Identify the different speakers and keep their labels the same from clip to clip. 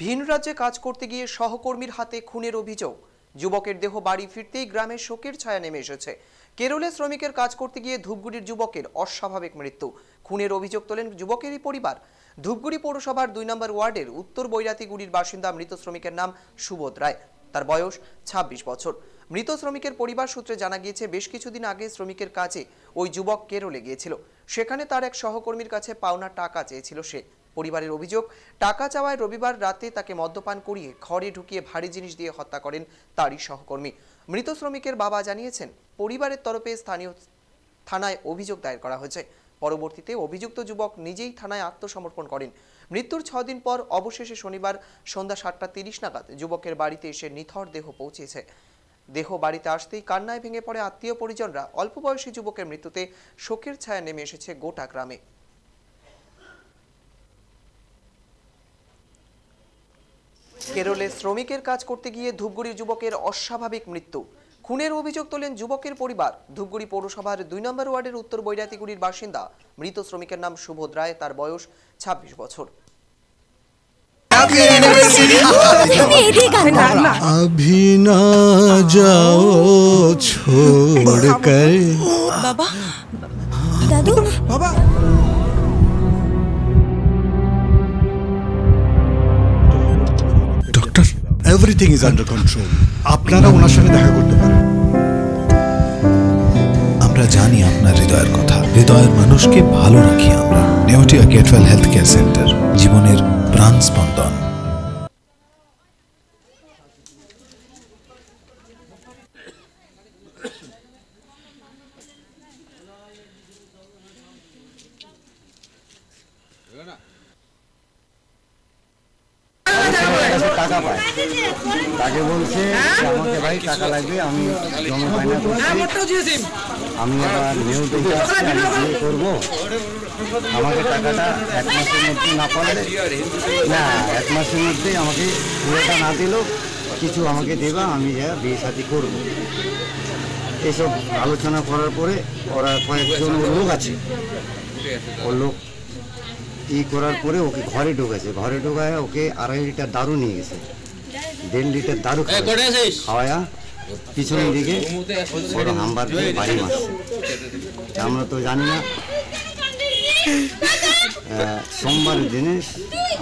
Speaker 1: ভিন রাজ্যে কাজ করতে গিয়ে সহকর্মীর হাতে খুনের অভিযোগ। যুবকের দেহ বাড়ি ফিরতেই গ্রামে শোকের ছায়া নেমে এসেছে। কেরলে শ্রমিকের কাজ করতে গিয়ে ধূপগুড়ির যুবকের অস্বাভাবিক মৃত্যু। খুনের অভিযোগ তোলেন যুবকেরই পরিবার। ধূপগুড়ি পৌরসভার দুই নম্বর ওয়ার্ডের উত্তর বৈরাতিগুড়ির বাসিন্দা মৃত শ্রমিকের নাম সুবোধ রায়। তার বয়স ২৬ বছর। মৃত শ্রমিকের পরিবার সূত্রে জানা গিয়েছে, বেশ কিছুদিন আগে শ্রমিকের কাজে ওই যুবক কেরলে গিয়েছিল। সেখানে তার এক সহকর্মীর কাছে পাওনা টাকা চেয়েছিল সে। পরিবারের অভিযোগ, টাকা চাওয়ায় রবিবার রাতে তাকে মদ্যপান করিয়ে ঘরে ঢুকিয়ে ভারী জিনিস দিয়ে হত্যা করেন তারই সহকর্মী। মৃত শ্রমিকের বাবা জানিয়েছেন, পরিবারের তরফে স্থানীয় থানায় অভিযোগ দায়ের করা হয়েছে। পরবর্তীতে অভিযুক্ত যুবক নিজেই থানায় আত্মসমর্পণ করেন। মৃত্যুর ছদিন পর অবশেষে শনিবার সন্ধ্যা সাতটা তিরিশ নাগাদ যুবকের বাড়িতে এসে নিথর দেহ পৌঁছেছে। দেহ বাড়িতে আসতেই কান্নায় ভেঙে পড়ে আত্মীয় পরিজনরা, অল্প বয়সী যুবকের মৃত্যুতে শোকের ছায়া নেমে এসেছে গোটা গ্রামে। কেরলে শ্রমিকের কাজ করতে গিয়ে ধূপগুড়ির যুবকের অস্বাভাবিক মৃত্যু খুনের অভিযোগ তোলেন যুবকের পরিবার ধূপগুড়ি পৌরসভার দুই নম্বর ওয়ার্ডের উত্তর বৈরাতিগুড়ির বাসিন্দা মৃত শ্রমিকের নাম সুবোধ রায় তার বয়স ২৬ বছর
Speaker 2: अभी ना जाओ छोड़ कर
Speaker 3: বাবা দাদু
Speaker 2: doctor everything is under control আপনারা ওনার সঙ্গে দেখা করতে পারেন।
Speaker 4: আমরা জানি আপনার হৃদয়ের কথা। হৃদয়ের মানুষকে ভালো রাখি আমরা। Neotia Getwell health care centre জীবনের প্রাণ স্পন্দন।
Speaker 5: টাকা পায়। তাকে বলছে যে আমাকে ভাই টাকা লাগবে আমি জমা ফাইনা করছি আমি আবার নিউ দেখে আমি করব। আমাকে টাকাটা এক মাসের মধ্যে না পারলে না এক মাসের মধ্যেই আমাকে পুরোটা না দিলেও কিছু আমাকে দেবা আমি যা বিয়ে সাথে করব। এসব আলোচনা করার পরে ওরা কয়েকজন লোক আছে। ওর লোক ই করার পরে ওকে ঘরে ঢোকাছে ঘরে ঢোকায় ওকে আড়াই লিটার দারু নিয়ে গেছে। দেড় লিটার দারু খাওয়ায়া। পিছনের দিকে বড় হাম্বার দিয়ে বাড়ি মারছে। আমরা তো জানি না সোমবারের দিনে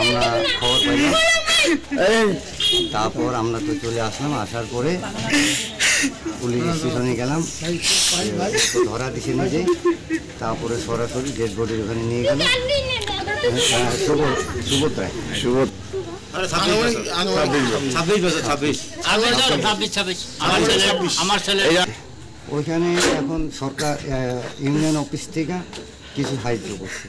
Speaker 5: আমরা খবর পাইলাম তারপর আমরা তো চলে আসলাম আসার পরে পুলিশ স্টেশনে গেলাম। ধরা দিছে নিজেই। তারপরে সরাসরি ডেড বডির ওখানে নিয়ে গেল। ওইখানে এখন সরকার ইউনিয়ন অফিস থেকে কিছু সাহায্য করছে।